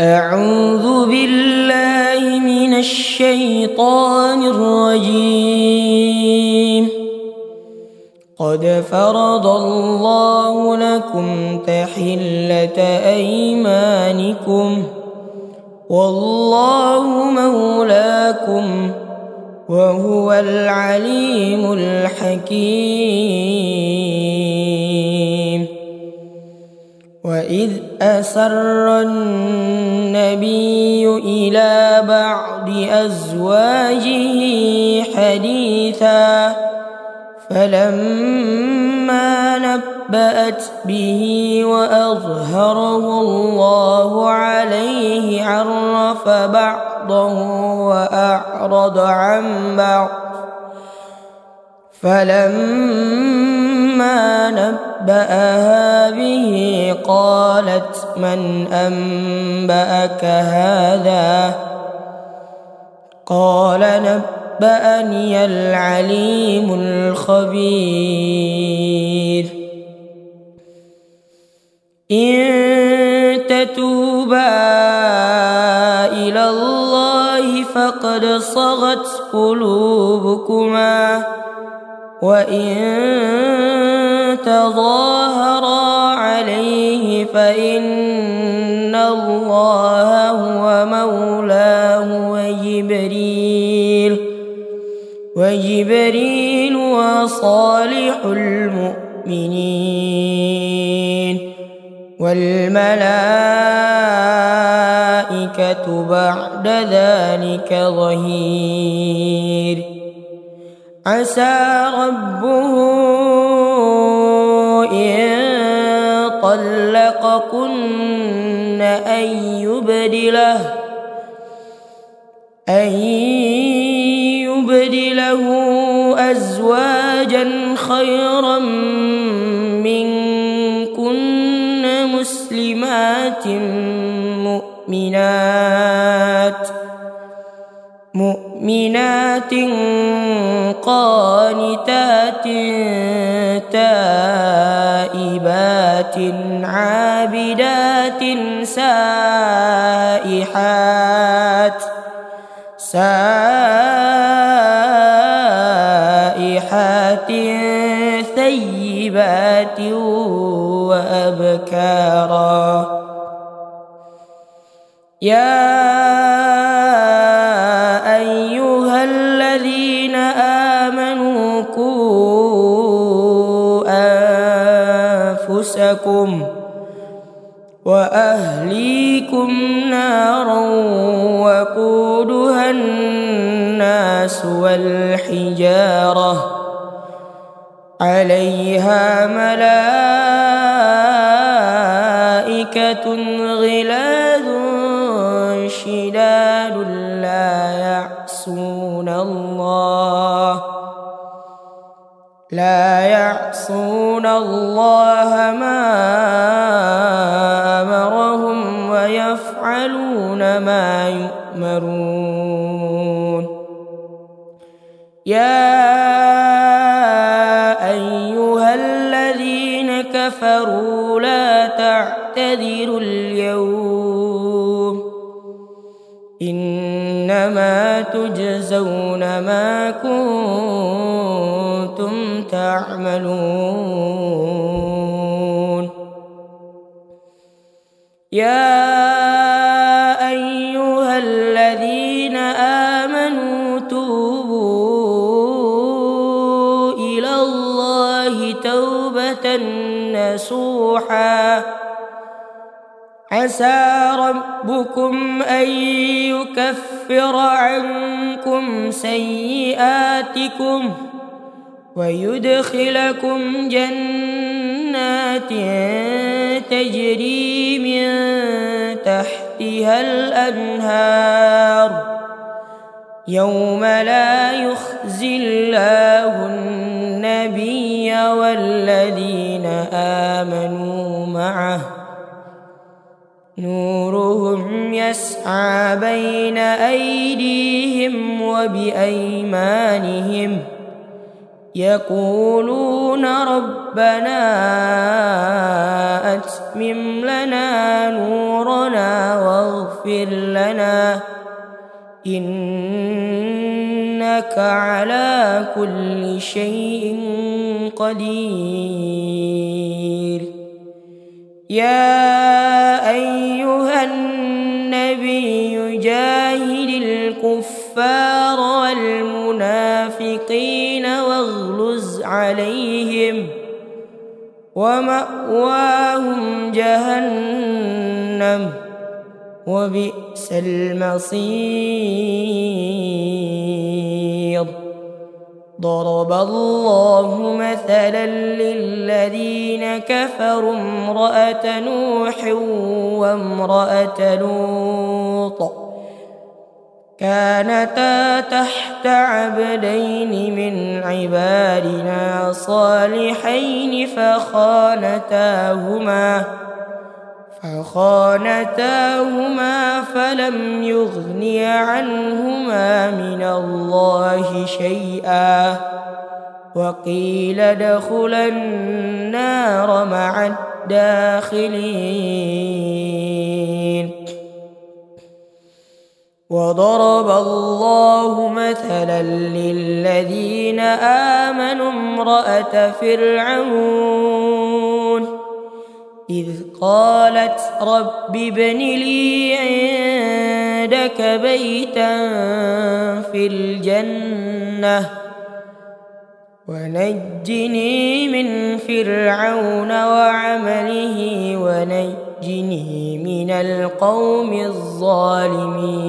أعوذ بالله من الشيطان الرجيم. قد فرض الله لكم تحلة أيمانكم. والله مولاكم وهو العليم الحكيم. وإذ أسر النبي إلى بعض أزواجه حديثا فلما نبأت به وأظهره الله عليه عرف بعضه وأعرض عن بعض فلما نبأها به قالت من أنبأك هذا؟ قال نبأني العليم الخبير. إن تتوبا إلى الله فقد صغت قلوبكما. وإن تظاهرا عليه فإن الله هو مولاه وجبريل وجبريل وصالح المؤمنين والملائكة بعد ذلك ظهير عسى ربه إن طلقكن أن يبدله أن يبدله أزواجا خيرا منكن مسلمات مؤمنات مؤمنات قانتات تائبات عابدات سائحات سائحات ثيبات وأبكارا. يا أنفسكم وأهليكم نارا وقودها الناس والحجارة عليها ملائكة لا يعصون الله ما أمرهم ويفعلون ما يؤمرون. يا أيها الذين كفروا لا تعتذروا اليوم إنما تجزون كنتم تعملون. يا أيها الذين آمنوا توبوا إلى الله توبة نصوحا. عسى ربكم أن يكفر سيئاتكم ويدخلكم جنات تجري من تحتها الأنهار يوم لا يخزي الله النبي والذين آمنوا معه نورهم يسعى بين أيديهم وبأيمانهم يقولون ربنا أتمم لنا نورنا واغفر لنا إنك على كل شيء قدير يا النبي جاهد الكفار والمنافقين واغلز عليهم ومأواهم جهنم وبئس المصير. ضرب الله مثلا للذين كفروا امرأة نوح وامرأة لوط. كانتا تحت عبدين من عبادنا صالحين فخانتاهما. فخانتاهما فلم يغني عنهما من الله شيئا وقيل ادخلا النار مع الداخلين. وضرب الله مثلا للذين آمنوا امرأة فرعون إذ قالت رب ابن لي عندك بيتا في الجنة ونجني من فرعون وعمله ونجني من القوم الظالمين.